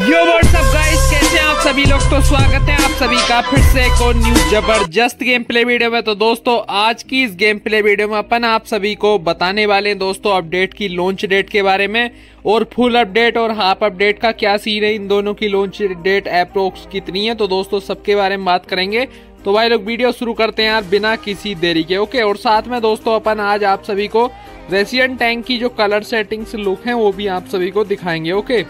यो WhatsApp guys कैसे हैं आप सभी लोग? तो स्वागत है आप सभी का फिर से एक और न्यू ज़बरदस्त गेम प्ले वीडियो में। तो दोस्तों, आज की इस गेम प्ले वीडियो में अपन आप सभी को बताने वाले हैं दोस्तों अपडेट की लॉन्च डेट के बारे में और फुल अपडेट और हाफ़ अपडेट का क्या सीन है, इन दोनों की लॉन्च डेट अप्रोक्स कितनी है तो दोस्तों सबके बारे में बात करेंगे। तो भाई लोग वीडियो शुरू करते हैं यार बिना किसी देरी के ओके और साथ में दोस्तों अपन आज आप सभी को रेसियन टैंक की जो कलर सेटिंग्स लुक है, वो भी आप सभी को दिखाएँगे ओके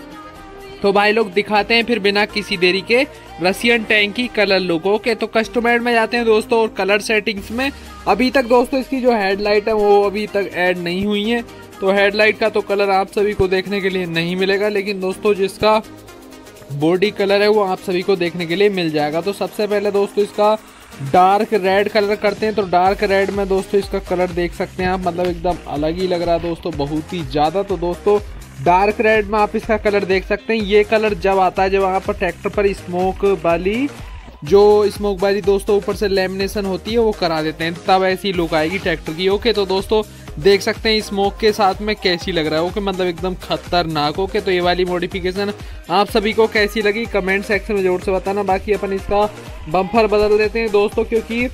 तो भाई लोग दिखाते हैं फिर बिना किसी देरी के। रसियन टैंक की कलर लुक ओके तो कस्टमाइड में जाते हैं दोस्तों और कलर सेटिंग्स में। अभी तक दोस्तों इसकी जो हेडलाइट है वो अभी तक ऐड नहीं हुई है। तो हेडलाइट का तो कलर आप सभी को देखने के लिए नहीं मिलेगा, लेकिन दोस्तों जिसका बॉडी कलर है वो आप सभी को देखने के लिए मिल जाएगा। तो सबसे पहले दोस्तों इसका डार्क रेड कलर करते हैं। तो डार्क रेड में दोस्तों इसका कलर देख सकते हैं आप। मतलब एकदम अलग ही लग रहा है दोस्तों, बहुत ही ज़्यादा। तो दोस्तों डार्क रेड में आप इसका कलर देख सकते हैं। ये कलर जब आता है, जब पर ट्रैक्टर पर स्मोक वाली, जो स्मोक वाली दोस्तों ऊपर से लेमिनेशन होती है, वो करा देते हैं। तब ऐसी लुक आएगी ट्रैक्टर की। ओके तो दोस्तों, देख सकते हैं स्मोक के साथ में कैसी लग रहा है। ओके मतलब एकदम खतरनाक। ओके तो ये वाली मॉडिफिकेशन आप सभी को कैसी लगी? कमेंट सेक्शन में ज़ोर से बताना। बाकी अपन इसका बम्फर बदल देते हैं दोस्तों, क्योंकि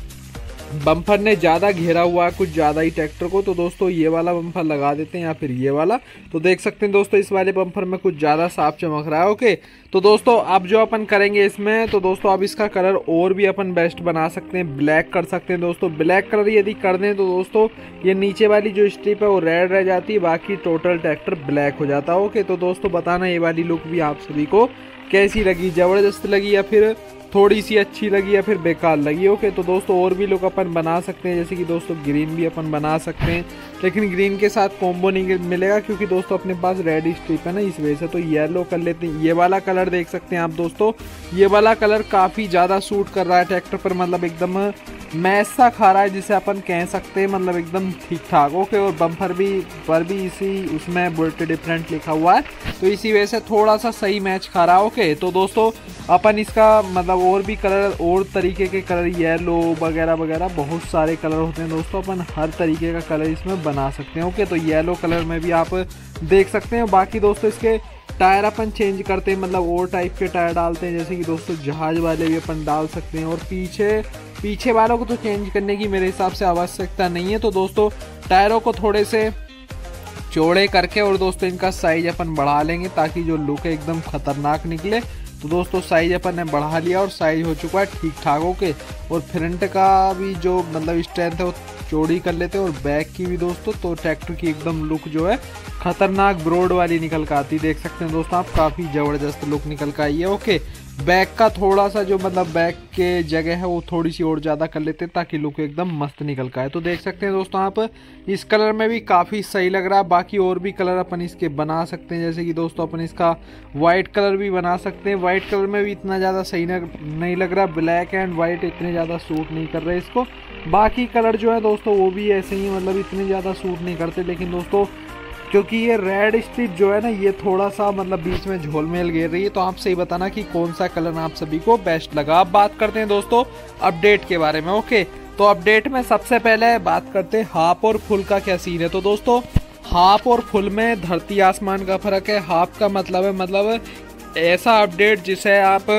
बम्फर ने ज़्यादा घेरा हुआ है, कुछ ज़्यादा ही ट्रैक्टर को। तो दोस्तों, ये वाला बम्फर लगा देते हैं या फिर ये वाला। तो देख सकते हैं दोस्तों, इस वाले बम्फर में कुछ ज़्यादा साफ़ चमक रहा है। ओके तो दोस्तों, अब जो अपन करेंगे इसमें तो दोस्तों, अब इसका कलर और भी अपन बेस्ट बना सकते हैं। ब्लैक कर सकते हैं दोस्तों। ब्लैक कलर यदि कर दें तो दोस्तों, ये नीचे वाली जो स्ट्रिप है, वो रेड रह जाती है, बाकी टोटल ट्रैक्टर ब्लैक हो जाता है। ओके तो दोस्तों, बताना ये वाली लुक भी आप सभी को। कैसी लगी? ज़बरदस्त लगी या फिर थोड़ी सी अच्छी लगी या फिर बेकार लगी, ओके तो दोस्तों और भी लोग अपन बना सकते हैं, जैसे कि दोस्तों ग्रीन भी अपन बना सकते हैं, लेकिन ग्रीन के साथ कॉम्बो नहीं मिलेगा क्योंकि दोस्तों अपने पास रेड स्ट्रिप है ना, इस वजह से तो येलो कर लेते हैं। ये वाला कलर देख सकते हैं आप दोस्तों, ये वाला कलर काफ़ी ज़्यादा सूट कर रहा है ट्रैक्टर पर मतलब एकदम मैच सा खा रहा है, जिसे अपन कह सकते हैं मतलब एकदम ठीक ठाक ओके, और बम्पर भी, पर भी इसी, उसमें बुलेट डिफरेंट लिखा हुआ है तो इसी वजह से थोड़ा सा सही मैच खा रहा है, ओके तो दोस्तों, अपन इसका मतलब और भी कलर, और तरीके के कलर येलो वगैरह वगैरह, बहुत सारे कलर होते हैं दोस्तों। अपन हर तरीके का कलर इसमें बना सकते हैं। ओके तो येलो कलर में भी आप देख सकते हैं। बाकी दोस्तों, इसके टायर अपन चेंज करते हैं मतलब और टाइप के टायर डालते हैं। जैसे कि दोस्तों, जहाज़ वाले भी अपन डाल सकते हैं। और पीछे पीछे वालों को तो चेंज करने की मेरे हिसाब से आवश्यकता नहीं है। तो दोस्तों, टायरों को थोड़े से चौड़े करके और दोस्तों, इनका साइज़ अपन बढ़ा लेंगे ताकि जो लुक है एकदम खतरनाक निकले। तो दोस्तों, साइज़ अपन ने बढ़ा लिया और साइज़ हो चुका है ठीक ठाक ओके और फ्रंट का भी जो मतलब स्ट्रेंथ है, वो चौड़ी कर लेते हैं और बैक की भी दोस्तों तो ट्रैक्टर की एकदम लुक जो है, खतरनाक ब्रोड वाली निकल कर आती देख सकते हैं दोस्तों, आप काफ़ी ज़बरदस्त लुक निकल कर आई है। ओके बैक का थोड़ा सा जो मतलब बैक के जगह है, वो थोड़ी सी और ज़्यादा कर लेते हैं ताकि लुक एकदम मस्त निकल का है। तो देख सकते हैं दोस्तों आप, इस कलर में भी काफ़ी सही लग रहा है। बाकी और भी कलर अपन इसके बना सकते हैं, जैसे कि दोस्तों अपन इसका वाइट कलर भी बना सकते हैं। वाइट कलर में भी इतना ज़्यादा सही नहीं लग रहा, ब्लैक एंड वाइट इतने ज़्यादा सूट नहीं कर रहे इसको। बाकी कलर जो है दोस्तों, वो भी ऐसे ही मतलब इतने ज़्यादा सूट नहीं करते, लेकिन दोस्तों क्योंकि ये रेड स्ट्रिप जो है ना, ये थोड़ा सा मतलब बीच में झोलमेल गिर रही है। तो आप सही बताना कि कौन सा कलर आप सभी को बेस्ट लगा। अब बात करते हैं दोस्तों अपडेट के बारे में ओके तो अपडेट में सबसे पहले बात करते हैं हाफ़ और फुल का क्या सीन है। तो दोस्तों, हाफ़ और फुल में धरती आसमान का फ़र्क है। हाफ़ का मतलब है मतलब ऐसा अपडेट जिसे आप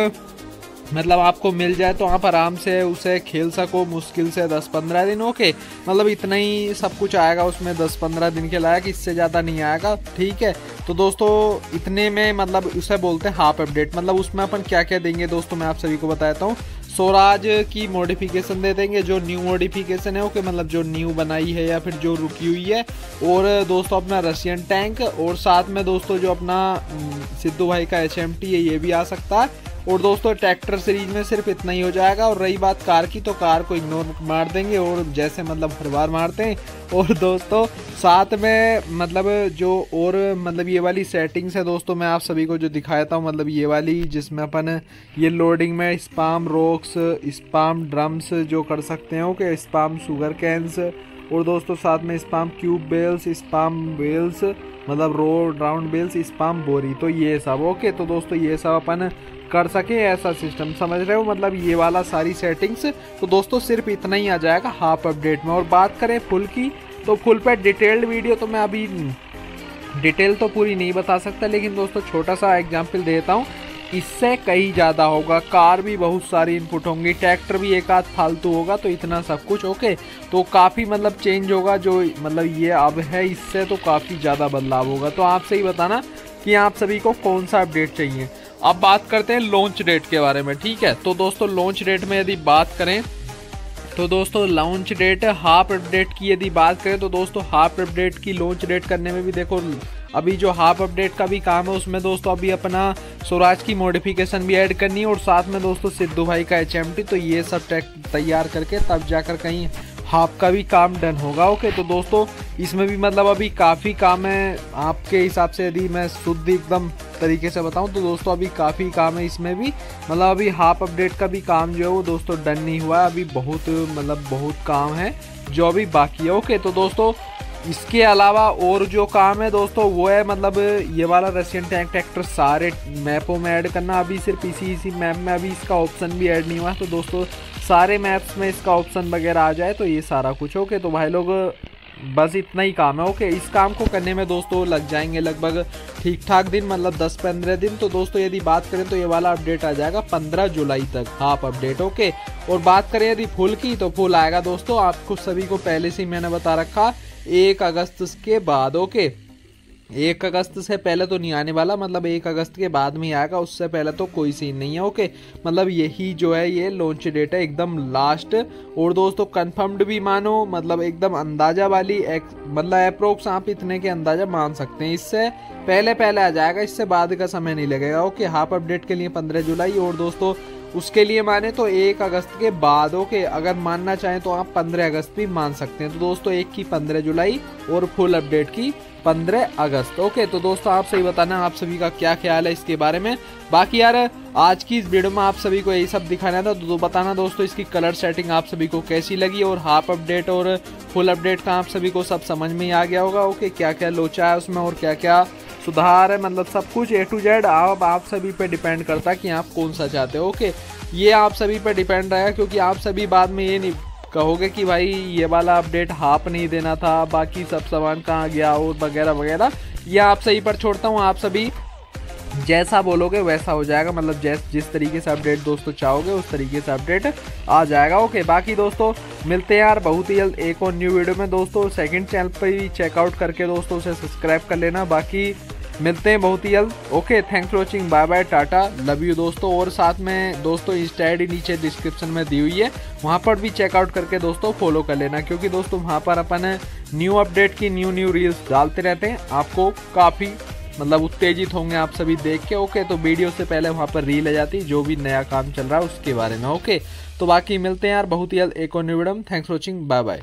मतलब आपको मिल जाए तो आप आराम से उसे खेल सको, मुश्किल से 10-15 दिन ओके मतलब इतना ही सब कुछ आएगा उसमें 10-15 दिन के लायक, इससे ज़्यादा नहीं आएगा, ठीक है. तो दोस्तों, इतने में मतलब उसे बोलते हैं हाफ़ अपडेट मतलब उसमें अपन क्या क्या देंगे दोस्तों, मैं आप सभी को बताता हूँ. स्वराज की मॉडिफिकेशन दे देंगे, जो न्यू मॉडिफिकेशन है ओके मतलब जो न्यू बनाई है या फिर जो रुकी हुई है. और दोस्तों अपना रशियन टैंक और साथ में दोस्तों जो अपना सिद्धू भाई का एचएमटी है, ये भी आ सकता है. और दोस्तों, ट्रैक्टर सीरीज़ में सिर्फ़ इतना ही हो जाएगा। और रही बात कार की तो कार को इग्नोर मार देंगे और जैसे मतलब हर बार मारते हैं। और दोस्तों, साथ में मतलब जो और मतलब ये वाली सेटिंग्स है दोस्तों, मैं आप सभी को जो दिखाता हूँ मतलब ये वाली, जिसमें अपन ये लोडिंग में स्पाम रॉक्स स्पाम ड्रम्स जो कर सकते हैं, ओके स्पाम शुगर कैंस और दोस्तों, साथ में spam cube bells spam bells मतलब रो राउंड बेल्स स्पाम बोरी तो ये सब, ओके तो दोस्तों, ये सब अपन कर सके ऐसा सिस्टम समझ रहे हो? मतलब ये वाला सारी सेटिंग्स तो दोस्तों सिर्फ़ इतना ही आ जाएगा हाफ़ अपडेट में। और बात करें फुल की तो फुल पे डिटेल्ड वीडियो तो मैं अभी डिटेल तो पूरी नहीं बता सकता, लेकिन दोस्तों छोटा सा एग्ज़ाम्पल देता हूँ। इससे कहीं ज़्यादा होगा। कार भी बहुत सारी इनपुट होंगी ट्रैक्टर भी एक आध फालतू होगा तो इतना सब कुछ ओके तो काफ़ी मतलब चेंज होगा जो मतलब ये अब है, इससे तो काफ़ी ज़्यादा बदलाव होगा। तो आपसे ही बताना कि आप सभी को कौन सा अपडेट चाहिए। अब बात करते हैं लॉन्च डेट के बारे में, ठीक है? तो दोस्तों लॉन्च डेट में यदि बात करें तो दोस्तों लॉन्च डेट हाफ़ अपडेट की यदि बात करें तो दोस्तों हाफ़ अपडेट की लॉन्च डेट करने में भी देखो, अभी जो हाफ़ अपडेट का भी काम है, उसमें दोस्तों, अभी अपना स्वराज की मॉडिफिकेशन भी ऐड करनी है, और साथ में दोस्तों, सिद्धू भाई का एचएमटी तो ये सब ट्रैक तैयार करके तब जाकर कहीं हाफ़ का भी काम डन होगा ओके तो दोस्तों, इसमें भी मतलब अभी काफ़ी काम है, आपके हिसाब से यदि मैं शुद्ध एकदम तरीके से बताऊँ तो दोस्तों अभी काफ़ी काम है इसमें भी। मतलब अभी हाफ़ अपडेट का भी काम जो है वो दोस्तों डन नहीं हुआ है। अभी बहुत मतलब बहुत काम है, जो अभी बाकी है। ओके तो दोस्तों इसके अलावा और जो काम है दोस्तों, वो है मतलब ये वाला रशियन टैंक ट्रैक्टर सारे मैपों में ऐड करना। अभी सिर्फ़ इसी इसी मैप में अभी इसका ऑप्शन भी ऐड नहीं हुआ। तो दोस्तों सारे मैप्स में इसका ऑप्शन वगैरह आ जाए तो ये सारा कुछ। ओके तो भाई लोग बस इतना ही काम है। ओके इस काम को करने में दोस्तों लग जाएँगे लगभग ठीक ठाक दिन मतलब 10-15 दिन। तो दोस्तों, यदि बात करें तो ये वाला अपडेट आ जाएगा 15 जुलाई तक। हाफ़ अपडेट ओके और बात करें यदि फुल की तो फुल आएगा दोस्तों। आपको सभी को पहले से ही मैंने बता रखा, एक अगस्त के बाद ओके एक अगस्त से पहले तो नहीं आने वाला मतलब एक अगस्त के बाद में आएगा, उससे पहले तो कोई सीन नहीं है ओके मतलब यही जो है, ये लॉन्च डेट है, एकदम लास्ट और दोस्तों कंफर्म्ड भी मानो मतलब एकदम अंदाज़ा वाली एक मतलब अप्रोक्स आप इतने के अंदाज़ा मान सकते हैं। इससे पहले पहले आ जाएगा, इससे बाद का समय नहीं लगेगा ओके हाफ़ अपडेट के लिए पंद्रह जुलाई। और दोस्तों उसके लिए माने तो एक अगस्त के बाद ओके अगर मानना चाहें तो आप पंद्रह अगस्त भी मान सकते हैं। तो दोस्तों, एक की पंद्रह जुलाई और फुल अपडेट की पंद्रह अगस्त। ओके तो दोस्तों, आप सही बताना, आप सभी का क्या ख्याल है इसके बारे में? बाकी यार, आज की इस वीडियो में आप सभी को यही सब दिखाना था। तो बताना दोस्तों, इसकी कलर सेटिंग आप सभी को कैसी लगी और हाफ़ अपडेट और फुल अपडेट का आप सभी को सब समझ में आ गया होगा। ओके क्या क्या लोचा है उसमें और क्या क्या सुधार है मतलब सब कुछ ए टू जेड आप आप सभी पे डिपेंड करता है कि आप कौन सा चाहते हो। ओके ये आप सभी पे डिपेंड रहेगा क्योंकि आप सभी बाद में ये नहीं कहोगे कि भाई ये वाला अपडेट हाफ़ नहीं देना था, बाकी सब सामान कहाँ गया, और वगैरह वगैरह। ये आप सही पर छोड़ता हूँ, आप सभी जैसा बोलोगे वैसा हो जाएगा मतलब जैस, जिस तरीके से अपडेट दोस्तों चाहोगे, उस तरीके से अपडेट आ जाएगा। ओके बाकी दोस्तों, मिलते हैं यार बहुत ही जल्द एक और न्यू वीडियो में। दोस्तों सेकंड चैनल पर भी चेकआउट करके दोस्तों उसे सब्सक्राइब कर लेना। बाकी मिलते हैं बहुत ही जल्द। Okay thanks for watching bye bye tata love you दोस्तों. और साथ में दोस्तों इंस्टा आईडी नीचे डिस्क्रिप्शन में दी हुई है। वहाँ पर भी चेकआउट करके दोस्तों फॉलो कर लेना, क्योंकि दोस्तों, वहाँ पर अपन न्यू अपडेट की न्यू न्यू रील्स डालते रहते हैं। आपको काफ़ी मतलब उत्तेजित होंगे आप सभी देख के। ओके तो वीडियो से पहले वहाँ पर रील आ जाती, जो भी नया काम चल रहा है उसके बारे में। ओके तो बाकी मिलते हैं यार, बहुत ही जल्द। एक और new video thanks watching bye bye